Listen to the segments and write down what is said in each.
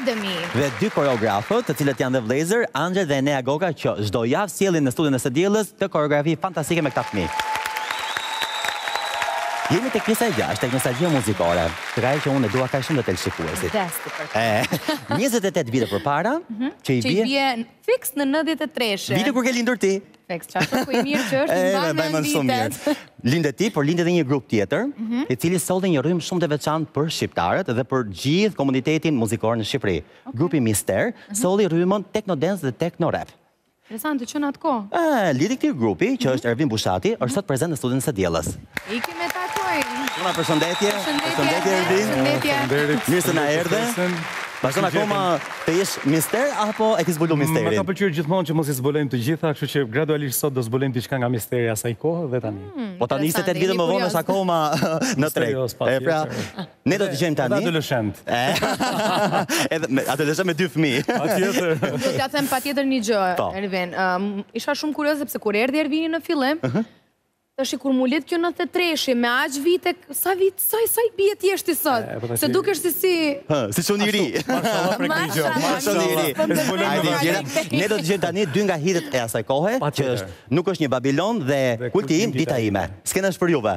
Academy. Dhe dy koreografët, të cilët janë dhe vëllezër, Anxhelo dhe Enea Goga, që çdo javë sjellin në studion e së dielës këto koreografi fantastike me këta fëmijë. Jemi tek pjesa e gjashtë, tek nostalgjia muzikore, te kjo që unë e dua kaq shumë dhe teleshikuesit. Vesti për të. 28 vite përpara, mhm. që i bie... Që i bie fiks në 93-shin. Viti kur ke lindur ti. Fiks, çfarë po i mirë që është i mbanë me anglitet. Linde ti, por lindi dhe një grup tjetër, mhm. i cili solli një rrymë shumë të veçantë për shqiptarët dhe për gjithë komunitetin muzikor në Shqipëri. Grupi Mister mhm. solli rrymën Techno Dance dhe Techno Rap. Interesant, që në atë kohë? Lideri i këtij grupi, që mhm. është Ervin Bushati, është sot prezent në studion e së dielës. Ikim e takojmë. Dona përshëndetje. Përshëndetje Ervin. Përshëndetje. Mirë se na erdhe. Vazhdon akoma të jesh mister apo e ke zbulu misterin? Më ka pëlqyer gjithmonë që mos i zbulojmë të gjitha, kështu që gradualisht sot do zbulojmë diçka nga misteri i asaj kohe dhe tani. Hmm, po tani njëzet e tetë vite më vonë është akoma në treg. E pra, ne do të dëgjojmë tani. Adoleshent. Edhe adoleshent me dy fëmijë. Patjetër. Do ta them patjetër një gjë, po. Ervin. Isha shumë kurioze sepse kur erdhi Ervini në fillim, thashë kur m'u lidh kjo nëntë e treshi me aq vite, sa vit, sa sa i bie të jesh ti sot? Po Se dukesh si si Hë, si çun i ri. Mashallah për këtë gjë. Mashallah i ri. Po ne do të dëgjojmë tani dy nga hitet e asaj kohe, që është nuk është një Babilon dhe kulti im, dita ime. Skena është për juve.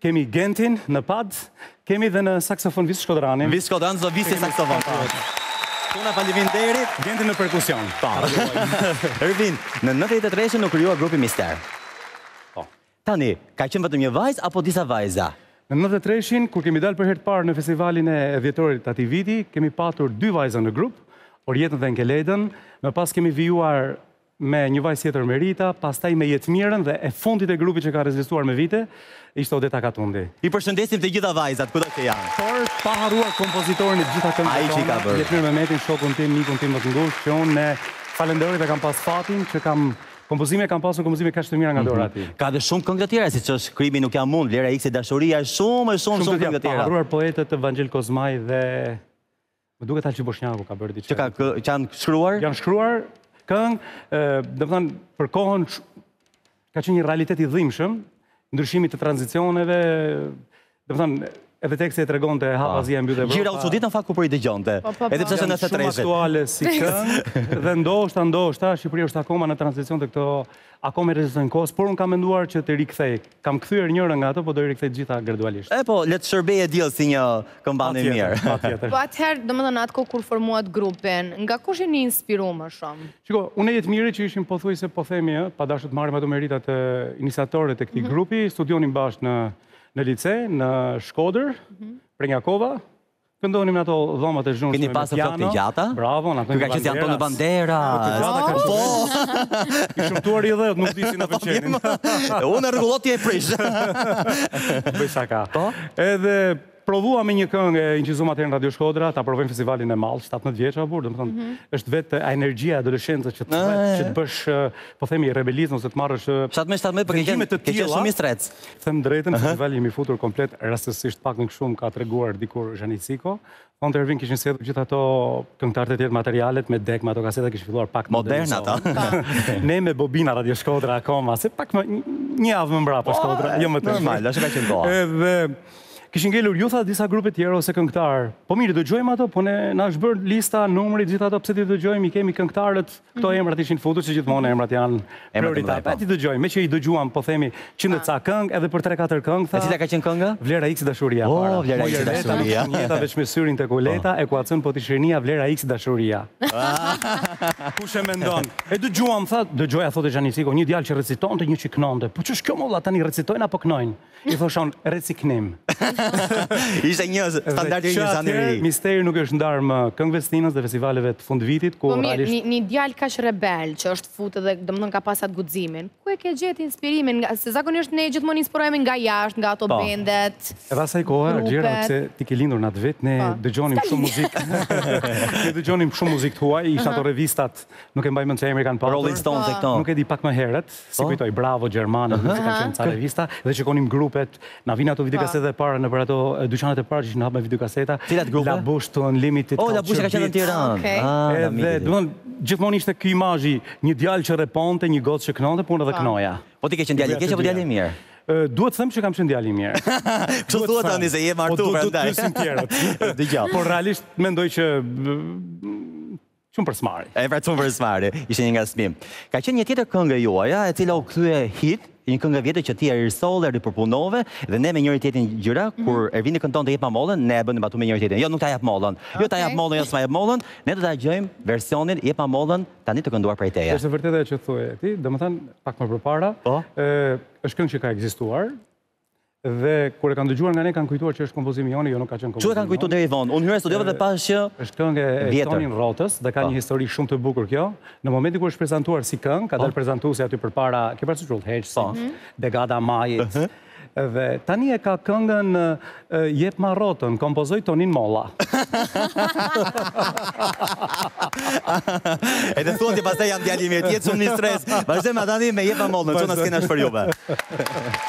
Kemi Gentin në pad, kemi dhe në saksofon Vis Shkodranin. Vis Shkodrani, Vis në saksofon. Çuna faleminderit. Gentin në perkusion. Po. Ervin, në 93-shin u krijua grupi Mister. Po. Tani, ka qenë vetëm një vajzë apo disa vajza? Në 93-shin, kur kemi dalë për herë të parë në festivalin e dhjetorit të atij viti, kemi patur dy vajza në grup, Orietën dhe Enkelejdën, me pas kemi vijuar me një vajzë tjetër Meritën, pastaj me Jetmirën dhe e fundit e grupit që ka rezistuar me vite, ishte Odeta Katundi. I përshëndesim të gjitha vajzat, kudo që janë. Por, pa harruar kompozitorin e të gjitha këngëve tona, Jetmir Mehmetin, shokun tim, mikun tim më të ngushtë, që unë e falënderoj dhe kam pas fatin që kam kompozime, kam pasur kompozime kaq të mira nga dora e tij. Ka dhe shumë këngë të tjera, siç është Krimi nuk jam unë, Vlera X-it e dashuria, shumë e shumë shumë këngë të tjera. Shumë të tjera, pa harruar poetët Vangjel Kozma dhe Më duket Alqi Boshnjaku ka bërë diçka. Që ka që janë shkruar? Janë shkruar këngë, domethënë për kohën ka qenë një realitet i dhimbshëm, ndryshimi i tranzicioneve, domethënë edhe teksti e tregonte e hapa zia mbyt Evropa. Gjira u çudit në fakt kur po i dëgjonte. Po, po, po. Edhe pse është në 93. Shumë aktuale si këngë dhe ndoshta ndoshta Shqipëria është akoma në tranzicion të këto akoma rezistojnë kohës, por un kam menduar që të rikthej Kam kthyer njërën nga ato, po do i rikthej të gjitha gradualisht. E po, le të shërbejë e diela si një kambanë i mirë. Patjetër, patjetër. Po atëherë, domethënë në atë kohë kur formuat grupin, nga kush jeni inspiruar më shumë? Shiko, unë e Jetmiri që ishim pothuajse po themi ë, pa dashur të marrim ato meritat e iniciatorëve të këtij grupi, studionim bashkë në në lice, në Shkodër, Prenkë Jakova, Këndonim në ato dhomat e zhurmshme me piano. Keni pasur flokë të gjata? Bravo, Antonio Banderas. Ky ka qenë si Antonio Banderas. Të gjata ka qenë. I shumtuar i dhëtë, nuk di si na pëlqenin. Unë e rregulloj ti e prish. Bëj shaka. Po? Edhe provuam me një këngë e inçizuam atëherë në Radio Shkodra, ta provojmë festivalin e madh, 17 vjeç apo burr, domethënë është vetë energjia e adoleshencës që të çon të bësh, po themi rebelizëm ose të marrësh 17 17 për të qenë shumë i strec. Them të drejtën, Aha. festival jemi futur komplet rastësisht pak më shumë ka treguar dikur Zhani Ciko. Vonë Ervin kishin sjellë gjithë ato këngëtarët e tjerë materialet me dek, me ato kaseta kishin filluar pak moderne ata. ne me bobina Radio Shkodra akoma, se pak më një javë më mbrapa po, Shkodra, jo më të. Normal, ashtu ka qenë koha. Edhe kishin ngelur ju tha disa grupe të tjera ose këngëtarë. Po mirë, dëgjojmë ato, po ne na është bërë lista, numri, gjithë ato pse t'i dëgjojmë, i kemi këngëtarët Këto mhm. emrat ishin futur se gjithmonë emrat janë prioritet. Pa t'i dëgjojmë, meqë i dëgjuam, po themi njëqind ah. ca këngë, edhe për 3-4 këngë, tha. E cila ka qenë kënga? Vlera X dashuria oh, para. Oh, Vlera X dashuria. Jeta veç me syrin tek kuleta oh. ekuacion po ti shirnia Vlera X dashuria. Ah. Kush e mendon? E dëgjuam, tha, dëgjoja thotë Zhani Ciko, një djalë që recitonte, një që kënonte. Po ç'është kjo more, tani recitojnë apo kënojnë? I thoshin recitim. Ishte një standard i një zhanri. Mister-i nuk është ndarë më Këngëve të Stinës dhe festivaleve të fundvitit. Po mirë, një djalë kaq rebel që është futë dhe domethënë ka pas atë guximin. Ku e ke gjetë inspirimin? Se zakonisht ne gjithmonë inspirohemi nga jashtë, nga ato po. bendet. E asaj kohe, Gjera, se ti ke lindur në atë vit, ne po. dëgjonim shumë muzikë. Ne dëgjonim shumë muzikë të huaj, ishin ato po. revistat, nuk e mbaj mend çfarë emri kanë pas. Rolling Stones e këto. Nuk e di pak më herët. S'i po. kujtoj, Bravo gjermane, uh -huh. kanë qenë ca revista, dhe shikonim grupet, na vinin ato video po. kasete e para nëpër ato dyqanet e para që ishin hapë me video kaseta. Cilat grupe? La Bouche, 2 Unlimited. O, oh, La Bouche ka qenë në Tiranë. Okay. Ah, dhe, domethënë, gjithmonë ishte ky imazhi, një djalë që reponte, një gocë që kënonte, po unë edhe po. kënoja. Po ti ke qenë djalë i keq apo djalë i mirë? duhet të them që kam qenë djalë i mirë. Kështu thua tani se je martuar prandaj. Po do të pyesim të tjerët. Dëgjo. Por realisht mendoj që Çun për së mbari. E pra çun për së mbari, ishte një nga smi. Ka qenë një tjetër këngë juaja, e cila u kthye hit, një këngë e vjetër që ti e risolle, ripërpunove dhe ne me njëri tjetrin gjëra, mm -hmm. kur Ervini këndonte jepma mollën, ne e bënim aty me njëri tjetrin. Jo, nuk ta jap mollën. Okay. Jo ta jap mollën, jo s'ma jap mollën. Ne do ta dëgjojmë versionin jepma mollën tani të kënduar prej teje. Është e vërtetë ajo që thue ti, domethënë pak më përpara, po? ë është këngë që ka ekzistuar, Dhe kur e kanë dëgjuar nga ne kanë kujtuar që është kompozimi jonë, jo nuk ka qenë kompozimi. Që e kanë kujtuar deri vonë. Unë hyra studiove dhe pashë që është këngë e Tonin Rrotës dhe ka po një histori shumë të bukur kjo. Në momentin kur është prezantuar si këngë, ka po dalë prezantuesi aty përpara, ke parasysh Ulf Hedges, po mhm. Dekada e Majit. Dhe tani e ka këngën Jep ma rrotën, kompozoi Tonin Molla. Edhe thua ti pastaj jam djalimi e tij, shumë në stres. Vazhdojmë tani me Jep ma mollën, çuna skena për juve.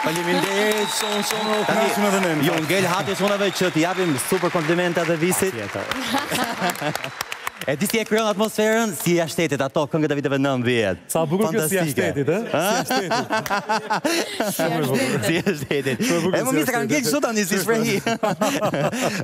Faleminderit shumë shumë u kënaqëm edhe ne. Jo ngel hatri sonave që të japim super komplimente edhe Visit. E di si e krijon atmosferën si Gjashta e Hitit ato këngët e viteve 90. Sa bukur kjo si Gjashta e Hitit, ë? Si Gjashta e Hitit. Si Gjashta e Hitit. E më mirë se ka ngel kështu tani si shprehi.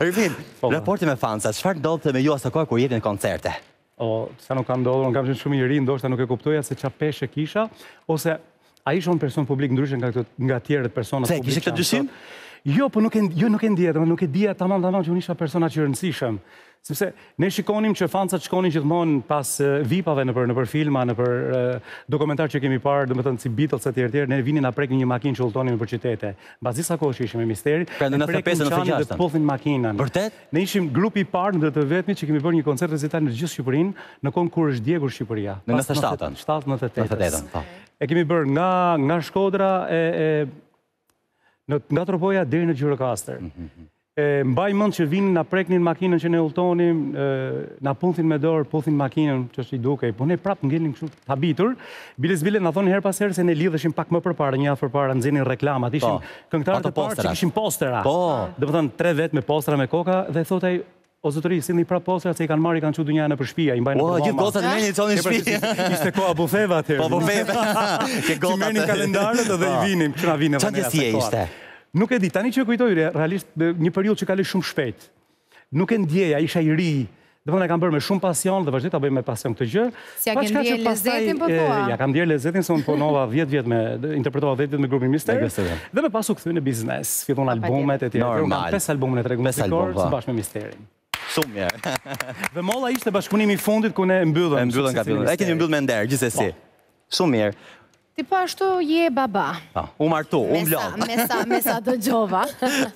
Ervin, raporti me fansat, çfarë ndodhte me ju asaj kohe kur jepnit koncerte? O, sa nuk ka ndodhur, unë kam qenë shumë i ri, ndoshta nuk e kuptoja se çfarë peshe kisha, ose a isha unë person publik ndryshe nga këto nga të tjerët persona publik. Pse kishe këtë dyshim? Jo, po nuk e jo nuk e ndija, domethënë nuk e dija tamam tamam që unë isha person aq i rëndësishëm. Sepse ne shikonim që fansat shkonin gjithmonë pas VIP-ave nëpër nëpër filma, nëpër dokumentarë që kemi parë, domethënë si Beatles etj etj, ne vinin na preknin makinën që udhëtonim nëpër qytete. Mbas disa kohësh ishim me Misterin. Pra në 95 në 96. Dhe puthnin makinën. Vërtet? Ne ishim grupi i parë ndër të vetmit që kemi bërë një koncert recital në gjithë Shqipërinë, në kohën kur është djegur Shqipëria. Në 97-ën. 97, 98-ën, po. E kemi bërë nga nga Shkodra e e nga Tropoja deri në Gjirokastër. E mbaj mend që vinin na preknin makinën që ne udhëtonim, na puthnin me dorë, puthnin makinën, që si dukej, po ne prapë ngelnim kështu të habitur. Bile s'bile na thonin herë pas herë se ne lidheshim pak më përpara, një javë përpara nxirrnim reklamat, ishim po. Këngëtarët e parë që kishim postera. Po. Domethënë tre vetë me postera me koka dhe thotë ai O zotëri, sillni prapë posterat se i kanë marrë, i kanë që duan nëpër shpia, i mbajnë nëpër dhoma. O, gjithë gocat e merrni i çoni shpia. Ishte koha e bufeve atëherë. Po bufeve. Që gocat e... Që merrnim kalendarët dhe i po vinim, që na vinë e vënera. Ça ndjesie ishte? Nuk e di, tani që e kujtoj, realisht, një periudhë që kaloi shumë shpejt. Nuk e ndjeja, isha i ri. Domethënë e kam bërë me shumë pasion dhe vazhdoj ta bëj me pasion këtë gjë. S'ia ke ndjerë lezetin po thua? Ia kam ndjerë lezetin, se më punova 10 vjetë me, interpretova 10 vjet me grupin Mister. Dhe më pas u ktheva në biznes, filluan albumet e tjera. Normal. Unë kam 5 albume te tregu muzikor, së bashkë me Misterin. Shumë mirë. Dhe Molla ishte bashkëpunimi i fundit, ku ne mbyllëm. E mbyllëm kapitullin. E keni mbyllë me nder, gjithsesi. Po. Shumë mirë. Ti po ashtu je baba. Po, u martu, u mblodh. Me sa, me sa, me sa dëgjova.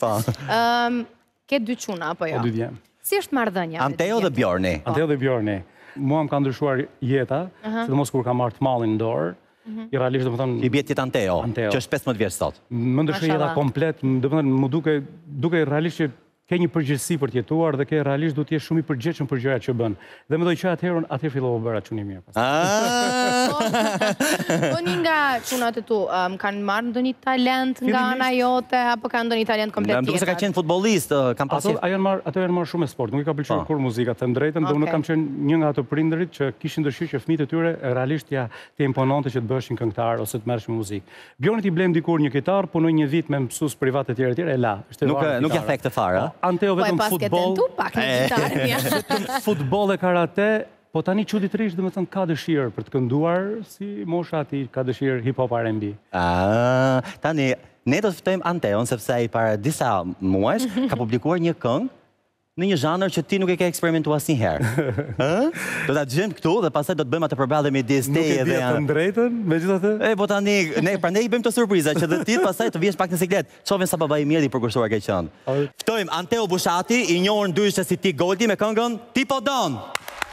Po. Ke dy çuna apo jo? Po dy djem. Si është marrëdhënia me dy djemtë? Anteo dhe Bjorni. Po. Anteo dhe Bjorni. Mua më ka ndryshuar jeta, sidomos kur kam marrë të madhin në dorë. Mhm. I realisht domethënë i bie ti Anteo, që është 15 vjeç sot. Më ndryshoi jeta komplet, domethënë më duke duket realisht që ke një përgjegjësi për të jetuar dhe ke realisht duhet të jesh shumë i përgjegjshëm për gjërat që bën. Dhe mendoj që atëherë unë atëherë fillova u bëra çun i mirë. Po një nga çunat e tu, më kanë marrë ndonjë talent nga ana jote, apo kanë ndonjë talent komplet tjetër? Më duket se ka qenë futbollist, kam pasur... Ato janë marrë, ato janë marrë shumë me sport, nuk i ka pëlqyer po kurrë muzika, të them të drejtën, dhe nuk kam qenë një nga ato prindërit që kishin dëshirë që fëmijët e tyre realisht t'ia impononte që të bëheshin këngëtarë ose të merreshin me muzikë. Bjornit i blemë dikur një kitarë, punoi një vit me mësues privat etj etj, e la. Është e Nuk varur nuk ja the kitara. këtë fare, Po, a? Anteo Po e vetëm paske futboll, tentu pak në gjitarën ja. vetëm futboll e karate, po tani çuditërisht domethënë ka dëshirë për të kënduar si mosha e atij, ka dëshirë hip hop RNB. Aaa, tani ne do të ftojmë Anteon sepse ai para disa muajsh ka publikuar një këngë Në një zhanër që ti nuk e ke eksperimentuar asnjëherë. Ë? Do ta dëgjojmë këtu dhe pastaj do të bëjmë atë përballje midis teje dhe djalit. Nuk e dija, të them të drejtën, megjithatë. E po tani, ne prandaj i bëjmë këto surpriza që dhe ti pastaj të vihesh pak në siklet. Ta shohim sa baba i mirë dhe i përkushtuar ke qenë. Ftojmë Anteo Bushati, i njohur ndryshe si Ti Goldi me këngën Ti po don.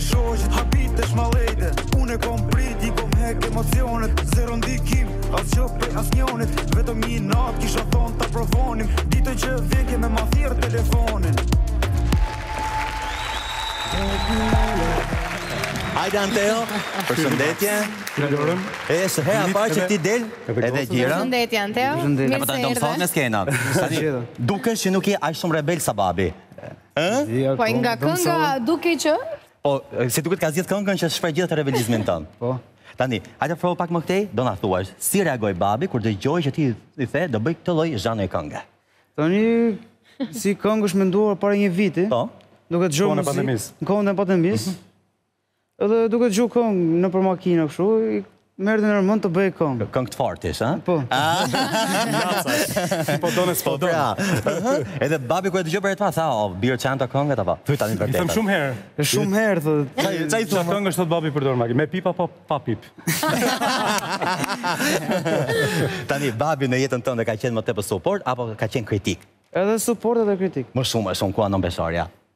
Shoqit habitesh ma lejde Unë e kom prit i kom hek emocionet Zero ndikim as që pe as njonit Vetëm ni natë kisha thon ta provonim Dije që vje ke me ma thirr telefonin Hajde Anteo, përshëndetje. Kalorëm. Është hera e parë që ti del edhe Gjira. Përshëndetje Anteo. Përshëndetje. Apo të ndalom sot në skenë. Dukesh që nuk je aq shumë rebel sa babi. Ëh? Po nga kënga duket që Po, si duket ka zgjedh këngën që shpreh gjithë rebelizmin tënd. Po. Tani, hajde afrohu pak më këtej, do na thuash si reagoi babi kur dëgjoi që ti i the do bëj këtë lloj zhanri kënge. Tani si këngë është menduar para një viti. Po. Duke dëgjuar muzikë në kohën e pandemisë. Në kohën e pandemisë. Mhm. Edhe duke dëgju këngë nëpër makinë kështu, më erdhi në mend të bëj këngë. Këngë të fartis, a? Po. Si po donë, s'po donë. Po pra. Edhe babi kur e dëgjoi për herë të parë tha, "O, bir ça janë këto këngët, apo?" Thuaj tani vërtet. I them shumë herë. Shumë herë thotë. Ça i thua këngë është thotë babi për dorë makinë. Me pip apo pa pip? Tani babi në jetën tënde ka qenë më tepër suport apo ka qenë kritik? Edhe suport edhe kritik. Më shumë, më shumë ku anon peshorja.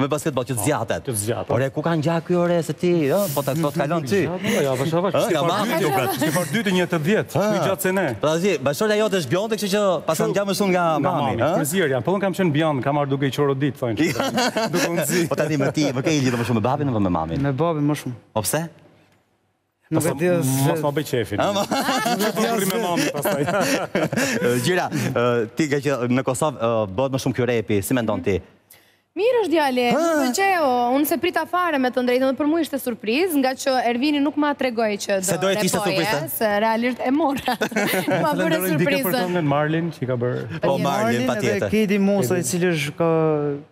Me basketboll që të zgjatet. Që të zgjatet. Ore, kujt i ka ngja ky ore se ti, ë, po ta kalon ty. Po ja, bash bash. Ti pa dy të gat. Ti pa dy të 1.80. Më i gjatë se ne. Po tash, bashkëshortja jote është bjonde, kështu që paska ngjarë më shumë nga mami, ë. Përzier janë. Po unë kam qenë bjond, kam ardhur duke i çorë ditë thonë. Duke u nxi. Po tani me ti, me kë je i lidhur më shumë me babin apo me mamin? Me babin më shumë. Po pse? Nuk e di pse. Mos ma bëj qejfin. Nuk e di pse. Me mamin pastaj. Gjira, ti ke që në Kosovë bëhet më shumë ky repi, si mendon ti? Mirë është djali, më pëlqeu. Unë s'e prita fare me thënë të drejtën, dhe për mua ishte surprizë, ngaqë Ervini nuk ma tregoi që do të repojë, se realisht e mora. Ma bëre surprizën. Falënderojmë mikun tonë Marlin që i ka bërë. Po Marlin, patjetër. Edhe Kedi Musa i cili është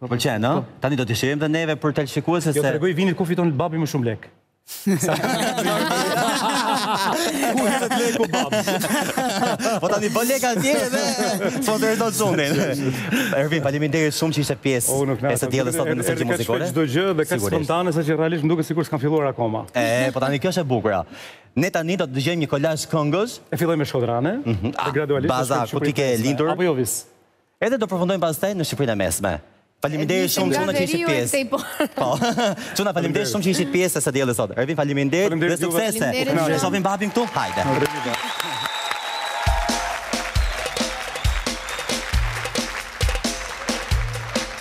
Më pëlqen, ëh? Po. Tani do të shijojmë dhe neve për teleshikuesit jo, se. Jo tregoji Vinit ku fiton babi më shumë lek. Ku është leku bab? Po tani bën leka atje dhe po të rëndon shumë. Ervin, faleminderit shumë që ishe pjesë e së dielës sot në seksionin muzikor. Çdo gjë erdhi kaq spontane saqë realisht duket sikur s'kam filluar akoma. E, po tani kjo është e bukur. Ne tani do të dëgjojmë një kolazh këngësh. E fillojmë me Shkodrane, mhm. dhe gradualisht baza ku ti ke lindur. Apo jo vis. Edhe do përfundojmë pastaj në Shqipërinë e Mesme. Faleminderit shumë çuna që ishit pjesë. Po. Çuna faleminderit shumë që ishit pjesë e së dielës sot. Ervin faleminderit dhe suksese. Ne shohim babin këtu. Hajde.